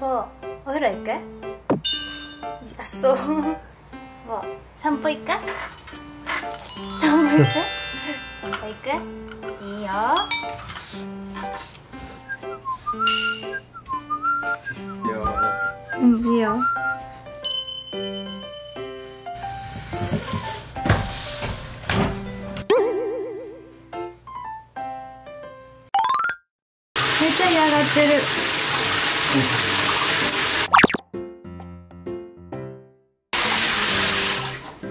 ぽお風呂行くあそうもう散歩行く散歩行く行くいいようんいいよ体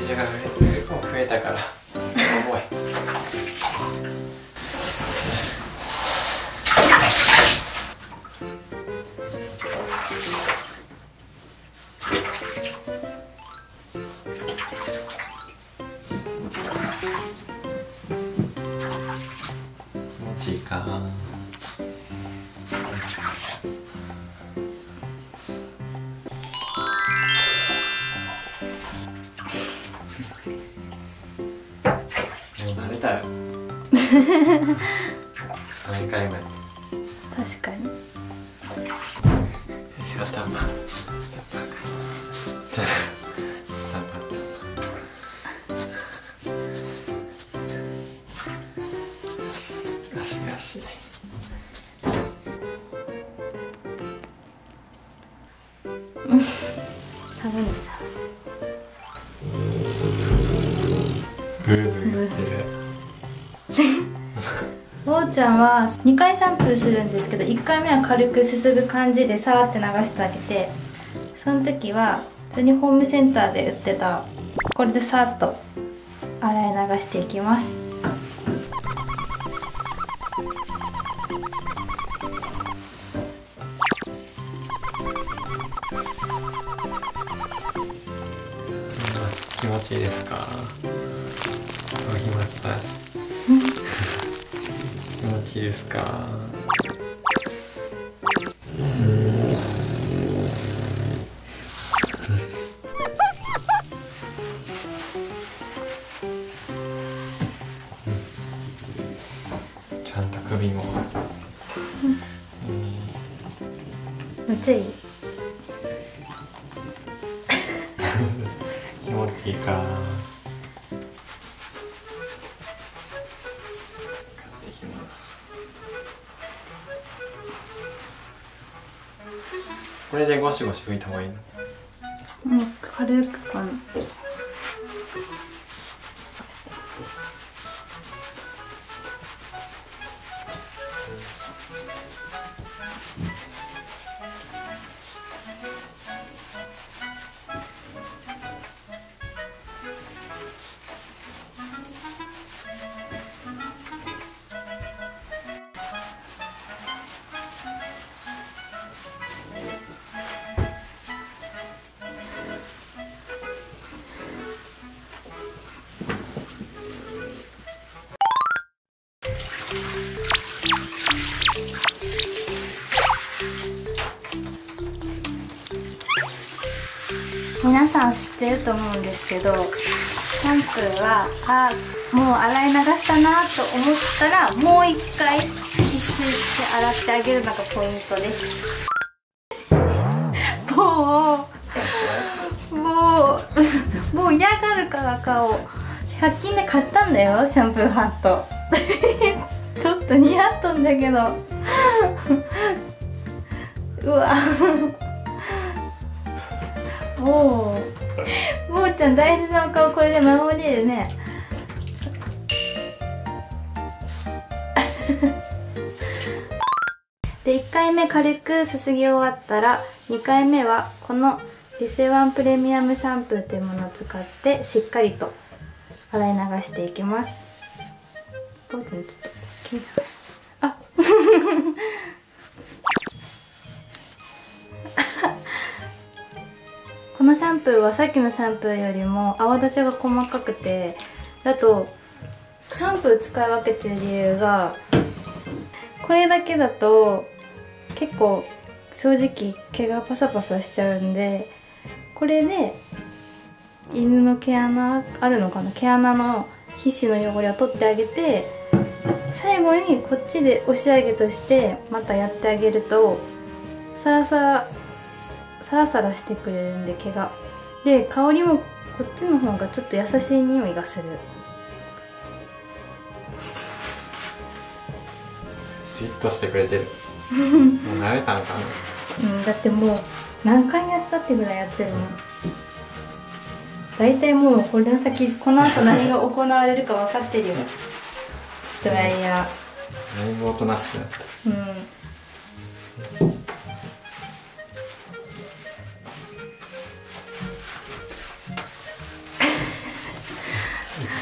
重が増え増えたから。3回目確かに。頭足足寒いですゃんは2回シャンプーするんですけど1回目は軽くすすぐ感じでさーって流してあげてその時は普通にホームセンターで売ってたこれでさーっと洗い流していきます。気持ちいいですか？気持ちいいですか？ちゃんと首も、めっちゃいい。気持ちいいかこれでゴシゴシ拭いた方がいいの？もう軽くこの皆さん知ってると思うんですけどシャンプーはあもう洗い流したなと思ったらもう一回一周して洗ってあげるのがポイントです。もうもうもう嫌がるから顔100均で買ったんだよシャンプーハット。ちょっと似合っとんだけど。うわ。もうもうちゃん大事なお顔これで守れるね。で1回目軽くすすぎ終わったら2回目はこのリセワンプレミアムシャンプーというものを使ってしっかりと洗い流していきます。こうちゃんちょっと気にさあ このシャンプーはさっきのシャンプーよりも泡立ちが細かくてだとシャンプー使い分けてる理由がこれだけだと結構正直毛がパサパサしちゃうんでこれで犬の毛穴あるのかな毛穴の皮脂の汚れを取ってあげて最後にこっちで押し上げとしてまたやってあげるとサラサラサラサラしてくれるんで毛が。で香りもこっちの方がちょっと優しい匂いがする。じっとしてくれてる。もう慣れたんかな、うん、だってもう何回やったってぐらいやってるの大体もうこれの先この後何が行われるか分かってるよ。ドライヤー。だいぶおとなしくなったうん。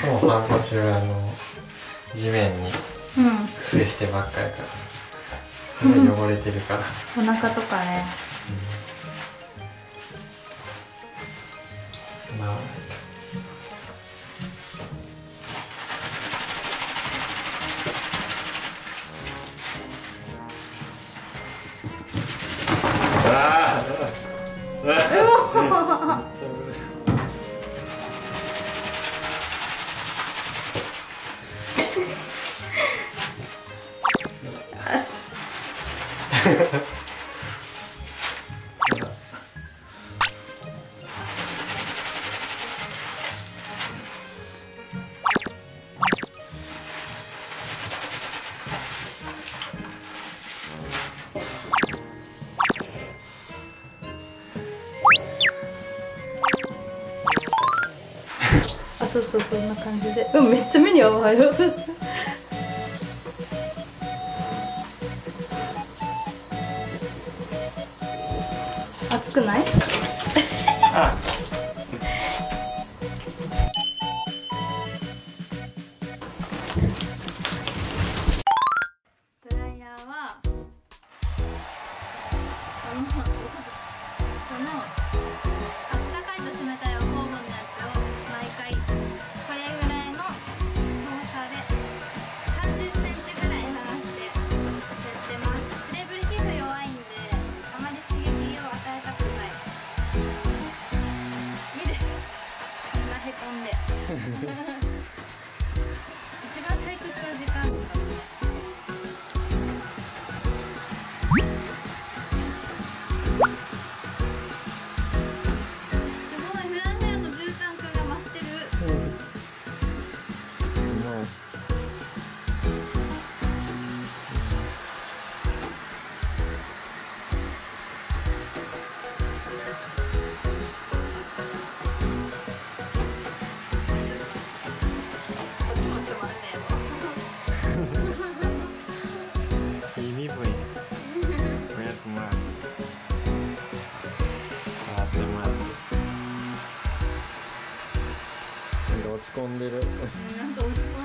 つも散歩中あの地面に伏せしてばっかやから、うん、それ汚れてるから。お腹とかね、うん、まあ。ああこんな感じで。うんめっちゃ目には入ろう 熱くない？Ha ha ha. 込んでる。なんか落ち込